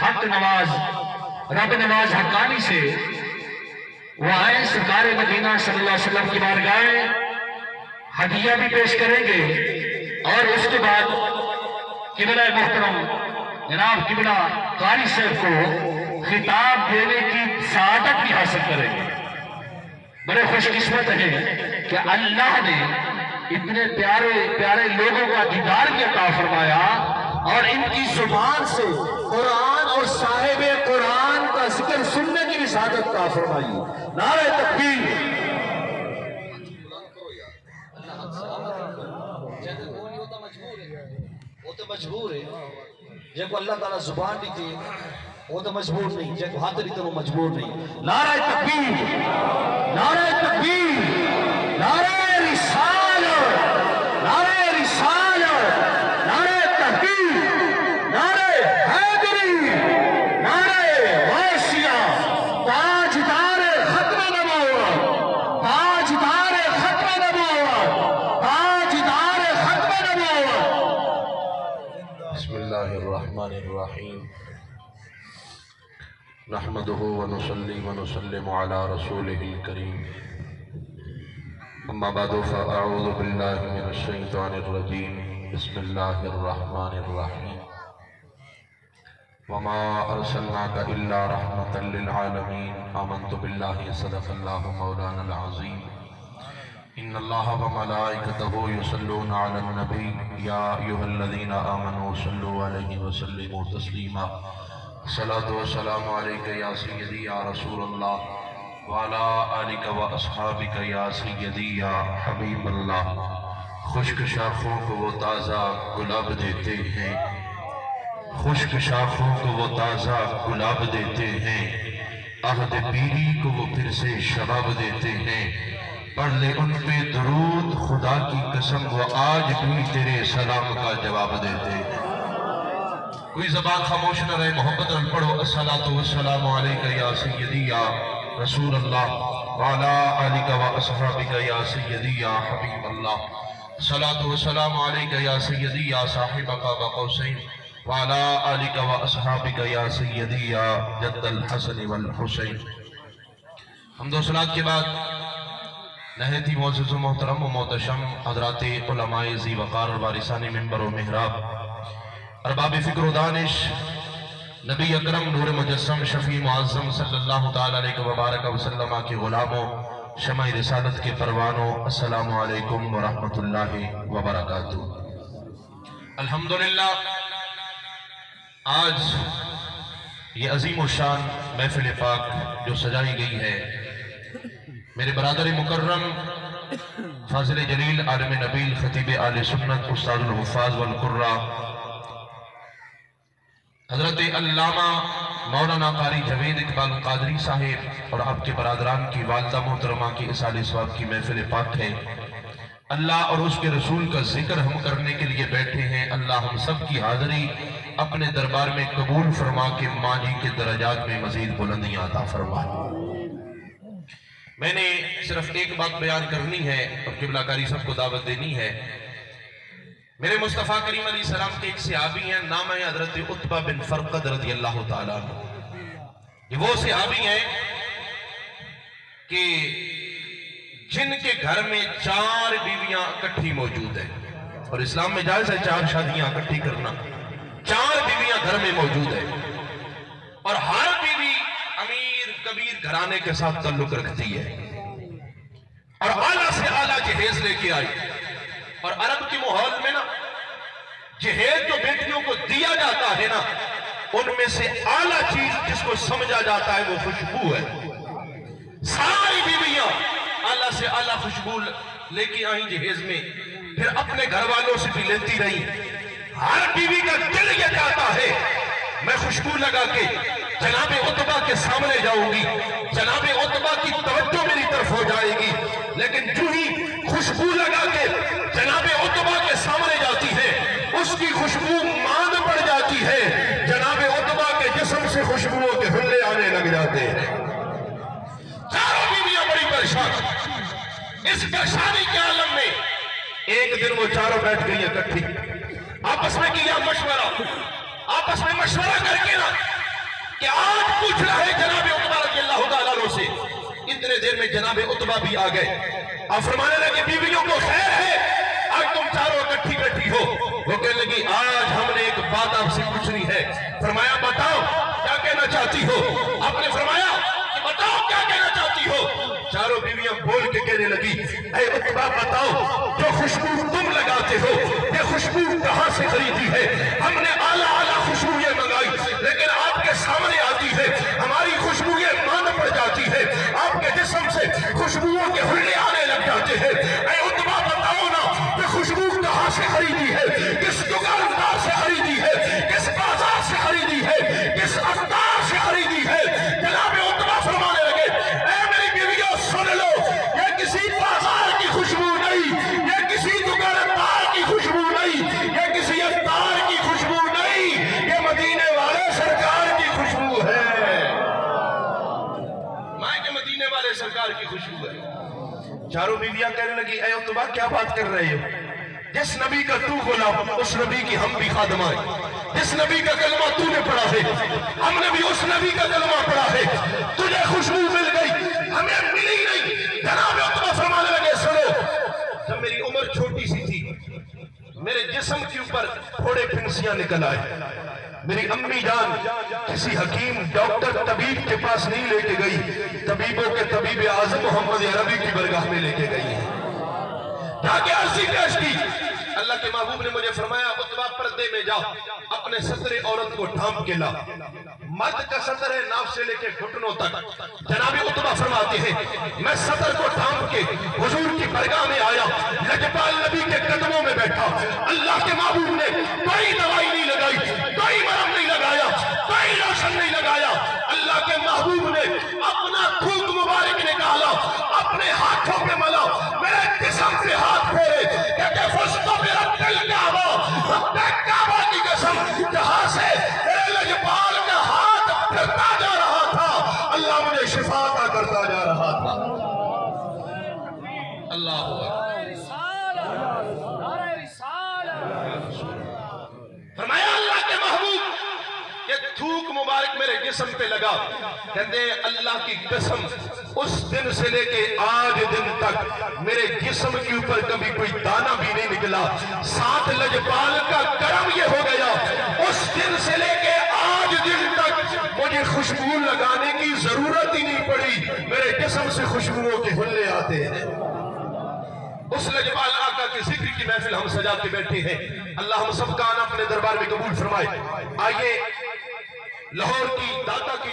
हक नवाज़ रब नवाज़ हकानी से वो आए सरकार मदीना वसल्लम की बार गाए हदिया भी पेश करेंगे और उसके बाद किबला मोहतरम जनाब किबला कारी साहब को खिताब देने की सादत भी हासिल करेंगे। बड़े खुशकिस्मत है कि अल्लाह ने इतने प्यारे प्यारे लोगों का दीदार अता फरमाया और इनकी ज़ुबान से कुरान और साहिब कुरान का ज़िक्र की सादत अता फरमाई नारे तकबीर। तो मजबूर है। जेको अल्लाह ताला ज़ुबान वो तो मजबूर नहीं, जेको हाथ वो मजबूर नहीं। नारे तकबीर। नारे तकबीर। नारे रिसाल नारे बिस्मिल्लाहिर्रहमानिर्रहीम नहमदुहु व नुसल्ली व नुसल्लिमु अला रसूलिहिल करीम अम्मा बादु फअऊज़ु बिल्लाहि मिनश शैतानिर रजीम बिस्मिल्लाहिर्रहमानिर्रहीम वमा अरसलनाका इल्ला रहमतल लिल आलमीन आमन्तु बिल्लाहि सदक़ल्लाहु मौलानल अज़ीम इन्नल्लाह व मलाइकतहु युसल्लूना अलन नबी या अय्युहल्लज़ीना आमनू सल्लु अलैहि व सल्लिमू तस्लीमा सलातु व सलामु अलैका या सय्यदी या रसूलल्लाह व अला आलिका व अस्हाबिका या सय्यदी या हबीबल्लाह खुश्क शाखों को वो ताज़ा गुलाब देते हैं खुश्क शाखों को वो ताज़ा गुलाब देते हैं अहद पीरी को वो फिर से शबाब देते हैं पढ़ ले उन पे दरूद, खुदा की कसम, वो आज भी तेरे सलाम का जवाब देते। कोई जबान खामोश न रहे, मोहब्बत न पढ़ो, अस्सलातु वस्सलामु अलैका या सय्यदी या रसूल अल्लाह अस्हाबिका या या हुसैन हमदो सलात के बाद नहती मोजज़ मोहतरम व मोहतशम हजरात जी वकार वारिसान मिंबर मेहराब। अरबाब फ़िक्र दानिश, नबी अकरम नूर मुजस्सम शफी ताला अलैहि वबारक वसल्लम के गुलामों, शमा रिसालत के परवानों, अस्सलामु अलैकुम व रहमतुल्लाहि व बरकातुहू। अल्हम्दुलिल्लाह, आज ये अजीम शान महफिल पाक जो सजाई गई है मेरे बरदर मुकर्रम, फाजिल जलील, आलम नबील, खतीब आल सुन्नत उस्ताद वल कुर्रा, हज़रत अल्लामा मौलाना कारी जवेद इकबाल कादरी साहिब और आपके बरदरान की वालदा मोहतरमा की इसाल स्वाब की महफिल पाक है। अल्लाह और उसके रसूल का ज़िक्र हम करने के लिए बैठे हैं। अल्लाह हम सब की हाजिरी अपने दरबार में कबूल फरमा के माँ जी के दर्जात में मजीद बुलंदियाँ अता फरमा। मैंने सिर्फ़ एक बात बयान करनी है और किबलाकारी सबको दावत देनी है। मेरे मुस्तफ़ा करीम सलाम के एक सिहाबी हैं, नाम है हज़रत उत्बा बिन फरकद रज़ी अल्लाह ये वो सिहाबी हैं कि जिनके घर में चार बीवियाँ इकट्ठी मौजूद है और इस्लाम में जायज़ है चार शादियाँ इकट्ठी करना। चार बीवियाँ घर में मौजूद है और हर कबीर घराने के साथ ताल्लुक रखती है। और आला से आला जहेज लेके आई। और अरब के माहौल में ना, जहेज जो बेटियों को दिया जाता है ना, उनमें से आला चीज़ जिसको समझा जाता है वो खुशबू है। सारी बीवियाँ आला से आला खुशबू लेके आई जहेज में। फिर अपने घर वालों से भी लेती रही। हर बीवी का दिल ये चाहता है, मैं खुशबू लगा के जनाबे उतबा के सामने जाऊँगी। जनाब उतबा की तवज्जो मेरी तरफ़ हो जाएगी। लेकिन जो ही खुशबू लगा के जनाब उतबा के सामने जाती है, उसकी खुशबू मांद पड़ जाती है। जनाब उतबा के जिस्म से खुशबुओं के हुल्ले आने लग जाते हैं। चारों बीवियाँ बड़ी परेशान। इस परेशानी के आलम में एक दिन वो चारों बैठ गई इकट्ठी। आपस में किया मशवरा। आपस में मशवरा करके ना कि पूछ रहा है जनाब उतबा से? इतने देर में जनाब उतबा भी आ गए। अब फरमाने लगे, बीवियों को खैर है, आज तुम चारों इकट्ठी बैठी हो। वो कहने लगी, आज हमने एक बात आपसे पूछनी है। फरमाया, बताओ, क्या कहना चाहती हो? आपने फरमाया बताओ, क्या कहना चाहती हो? चारों बीवियाँ बोल के कहने लगी अरे उतबा, बताओ, जो खुशबू तुम लगाते हो, ये खुशबू कहाँ से खरीदी है? हमने आला आला खुशबू ये मंगाई, लेकिन सामने आती है। हमारी खुशबू ये वाले सरकार की खुशबू है। चारों बीवियाँ कहने लगी अयो तुबा क्या बात कर रहे हो? जिस नबी का तू गुलाम, उस नबी की हम भी खादमा है। जिस नबी का कलमा तूने पढ़ा है, हमने भी उस नबी का कलमा पढ़ा है। तुझे खुशबू मिल गई, हमें मिली नहीं। जनाब उतबा फरमाने लगे, सुनो, जब मेरी उम्र छोटी सी थी, मेरे जिस्म के ऊपर थोड़े फिंसियाँ निकल आए। मेरी अम्मी जान किसी हकीम, डॉक्टर तबीब के पास नहीं लेके गई। तबीबों के तबीब आज़म मोहम्मद अरबी की बरगाह में लेके गई है। पेश की। अल्लाह के महबूब ने मुझे फरमाया उतवा पर्दे में जाओ, अपने सतरे औरत को ढांप के ला मर्द का सतर है नाव से लेके घुटनों तक। जनाबी उतवा फरमाती है, मैं सतर करता जा रहा था। अल्लाह फरमाया अल्लाह के महबूब, ये थूक मुबारक मेरे जिसम पे लगा। कहते अल्लाह की कसम, उस दिन से लेके आज दिन तक मेरे जिसम के ऊपर कभी कोई दाना भी नहीं निकला। सात लजपाल का कर्म ये हो गया। मुझे खुशबू लगाने की ज़रूरत ही नहीं पड़ी। मेरे जिसम से खुशबुओं के हुल्ले आते हैं। उस लजपाल आका के ज़िक्र की महफिल हम सजा के बैठे हैं। अल्लाह हम सबका आना अपने दरबार में कबूल फरमाए। आइए, लाहौर की दाता की